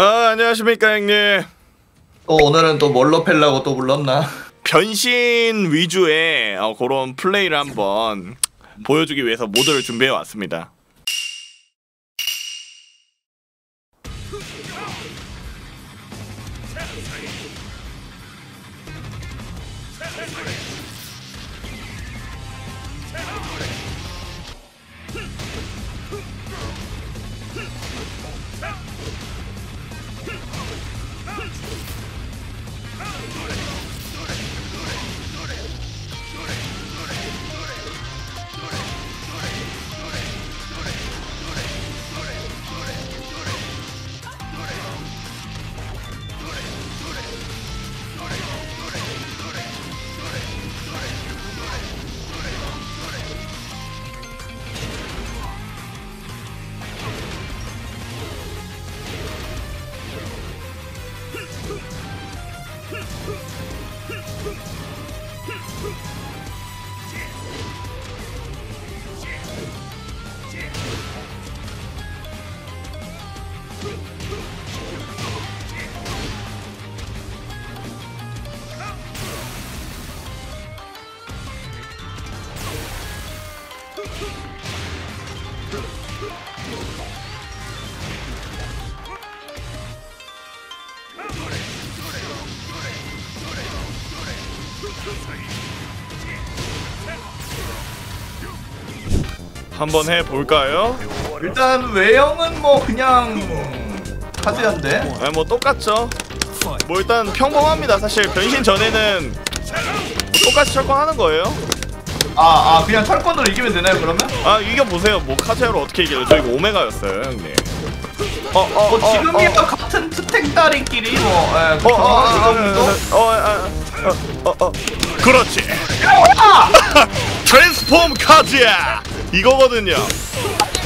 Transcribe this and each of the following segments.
아 안녕하십니까 형님 또 오늘은 또 뭘로 팰라고 또 불렀나? 변신 위주의 어, 그런 플레이를 한번 보여주기 위해서 모드를 준비해 왔습니다 한번 해볼까요? 일단 외형은 뭐 그냥 카즈야인데 아, 뭐 똑같죠 뭐 일단 평범합니다 사실 변신 전에는 뭐 똑같이 철권하는 거예요 아, 아 그냥 철권으로 이기면 되나요 그러면? 아 이겨보세요 뭐 카제로 어떻게 이겨요 저 이거 오메가였어요 형님 어, 어, 뭐 어, 지금이면 어, 같은 스택 딸이끼리 뭐 예, 어, 그렇죠. 어, 어? 어, 어, 어, 어, 어, 어. 그렇지. 트랜스폼 카즈야. 이거거든요.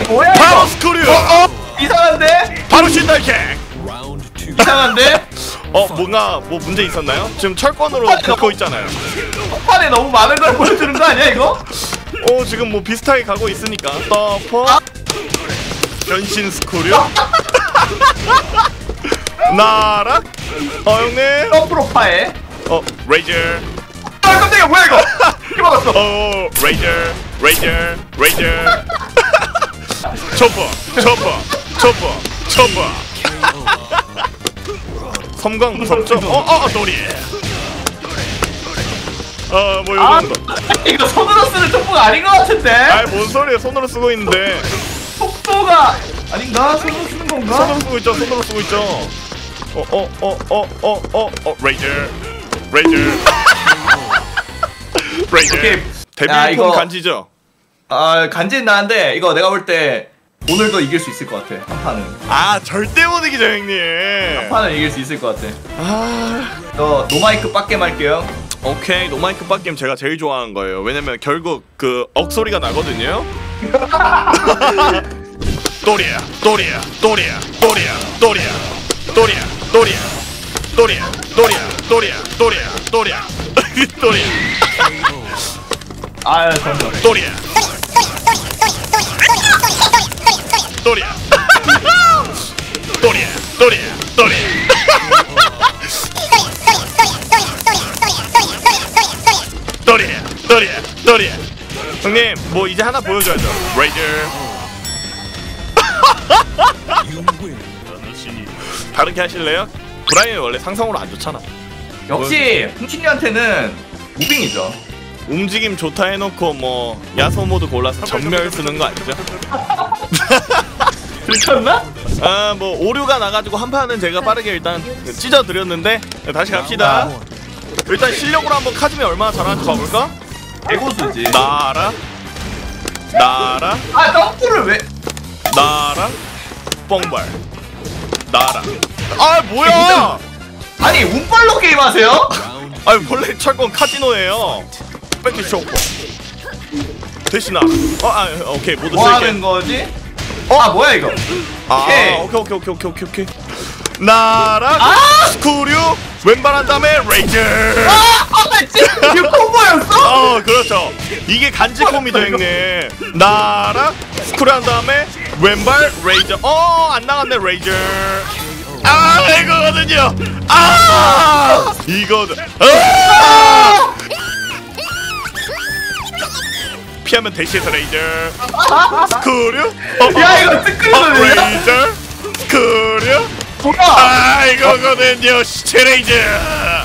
뭐야 이거? 스크류. 어, 어? 이상한데? 바로 신달킹 이상한데? 어 뭔가 뭐 문제 있었나요? 지금 철권으로 붙고 있잖아요. 판에 너무 많은 걸 보여주는 거 아니야 이거? 어 지금 뭐 비슷하게 가고 있으니까. 더퍼. 변신 스크류. 나락? 어 형님. 어 프로파에 어 레이저 아 깜짝이야. 뭐야 이거? 이렇게 막았어. 어 레이저 레이저 레이저 초퍼 초퍼 초퍼 초퍼 섬광 무섭죠? 어어 놀이. 어뭐 아 요정도 이거 손으로 쓰는 촉보가 아닌 것 같은데? 아이 뭔 소리야. 손으로 쓰고 있는데. 속도가 아닌가? 손으로 쓰는 건가? 손으로 쓰고 있죠 손으로 쓰고 있죠. 어어어어어 어어 레이저 오케이. 야, 데빌 이거- 폼 간지죠? 아 간지는 나는데 이거 내가 볼 때 오늘도 이길 수 있을 것 같아. 한 판은. 아 절대 못 이기죠 형님. 한 판은 이길 수 있을 것 같아. 아. 저 no 마이크 빡겜 할게요 오케이. no 마이크 빡겜 제가 제일 좋아하는 거예요. 왜냐면 결국 그 억소리가 나거든요. 또리야 또리야 또리야 또리야 또리야 또리야 또리야 또리야 또리야 또리야 또리야 또리야. 또리야. 아 잠깐 또리야. 또리야. 또리야 또리야 또리야. 또리야 또리야 또리야. 형님 뭐 이제 하나 보여줘야죠. 레이저 다르게 하실래요? 브라이언 원래 상성으로 안 좋잖아. 역시 풍신이한테는 무빙이죠. 움직임 좋다 해놓고 뭐 야소 모드 골라서 전멸 쓰는 거 아니죠? 들켰나? 아 뭐 오류가 나가지고 한 판은 제가 빠르게 일단 찢어 드렸는데 다시 갑시다. 일단 실력으로 한번 카즈미 얼마나 잘하는지 봐볼까? 개고수지. 나라? 나라? 아 점프를 왜? 나라? 뻥발. 나라 아 뭐야? 아니 운빨로 게임하세요? 아 원래 철권 카지노예요. 백키 쇼퍼 대신아 어 아 오케이 모두 뭐 쓸게. 하는 거지? 아 뭐야 이거? 아 오케이. 오케이 오케이 오케이 오케이 오케이 오케이. 나락 아! 스쿠류 왼발 한 다음에 레이저. 아 진짜 이거 combo였어? 어 그렇죠. 이게 간지콤이죠 형님. 나라 스쿠류 한 다음에 왼발 레이저. 어안 나갔네 레이저 아 이거거든요. 아 이거 아! 피하면 대시에서 레이저? 어, 야 이거 뜨끈하네 레이저? 뭐야 아 이거거든요 시체 레이저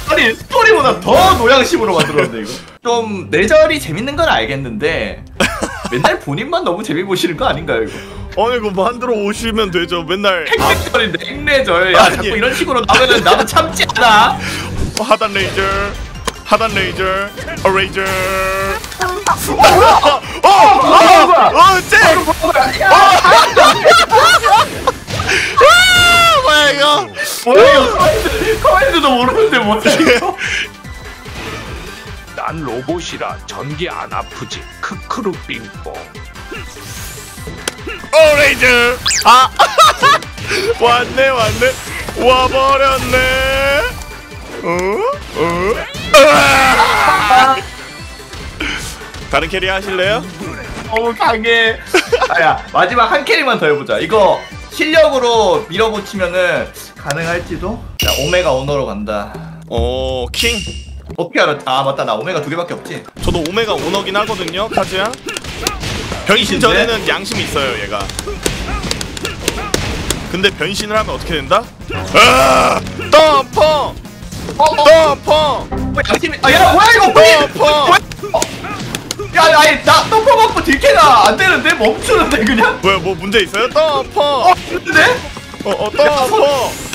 아니 스토리보다 더 노양심으로 만들었는데 이거? 좀 뇌절이 재밌는 건 알겠는데 맨날 본인만 너무 재미 보시는 거 아닌가요 이거? 아니 이거 만들어 오시면 되죠. 맨날 아, 핵뇌절인데 핵뇌절 야 아니. 자꾸 이런 식으로 나오면 나도 참지 않아. 하단 레이저. 하단 레이저. 어 레이저. 어어어어쟤 뭐야 이거 뭐야 이거 커맨드, 커맨드도 모르는데 뭐야 이거 난 로봇이라 전기 안 아프지. 크크루 빙뽕. 어 레이저 아 왔네 왔네 와버렸네 어? 어? 으아! 다른 캐릭 하실래요? 너무 강해 아야 마지막 한 캐릭만 더 해보자 이거 실력으로 밀어붙이면은 가능할지도 자 오메가 오너로 간다 어, 킹. 어떻게 알았 아 맞다 나 오메가 두 개밖에 없지 저도 오메가 오너긴 하거든요, 카즈야. 변신? 전에는 양심이 있어요, 얘가. 근데 변신을 하면 어떻게 된다? 아! 덤퍼! 덤퍼! 뭐 양심이 아야 뭐야 이거 덤퍼! 야 아니 나 떡밥 먹고 딜캐가 안 되는데 멈추는데 그냥 뭐야, 뭐 문제 있어요? 덤퍼! 어 근데 어, 어, 덤퍼!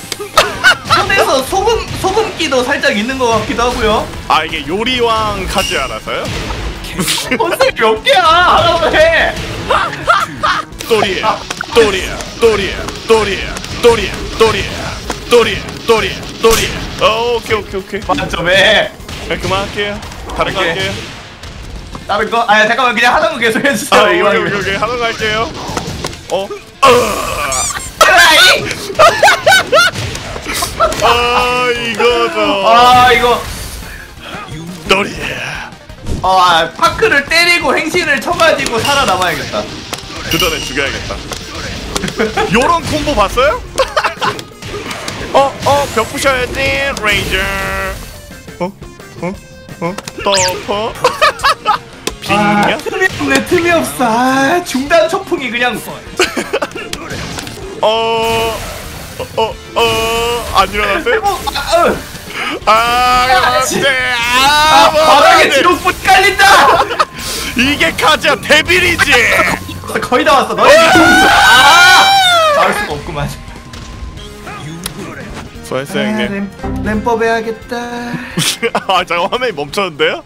손에서 소금 소금기도 살짝 있는 것 같기도 하고요 아, 이게 요리왕 카즈야라서요? 컨셉 몇 개야 하나만 해 또리야, 또리야, 또리야, 또리야, 또리야, 또리야, 또리야, 또리야, 또리야. 어, 오케이, 오케이, 오케이. 만점에 네, 그만할게요. 다른 거 오케이. 할게요. 다른 거? 아 잠깐만 그냥 하던 거 계속 해주세요 아, 오케이, 이거 오케이, 오케이. 하는 거 할게요. 어? 아이! 아, 이거죠. 아 이거 또리야. 아 파크를 때리고 행신을 쳐가지고 살아남아야겠다 그 전에 죽여야겠다. 요런 콤보 봤어요? 어, 어, 벽 부셔야지. 레이저. 어? 어? 어? 덮어? 빙야? 아, 틈이 없네 틈이 없어 아 중단 초풍이 그냥 어, 어, 어, 어, 안 일어났어요? 회복 아, 으. 아, 지- 그렇지. 아, 아, 뭐 바닥에. 지옥불 깔린다 이게 카즈야 데빌이지. 거의 다 왔어 너희 아 나올 수가 없구만 수고했어요, 형님. 램, 램법 해야겠다 아, 잠깐 화면이 멈췄는데요?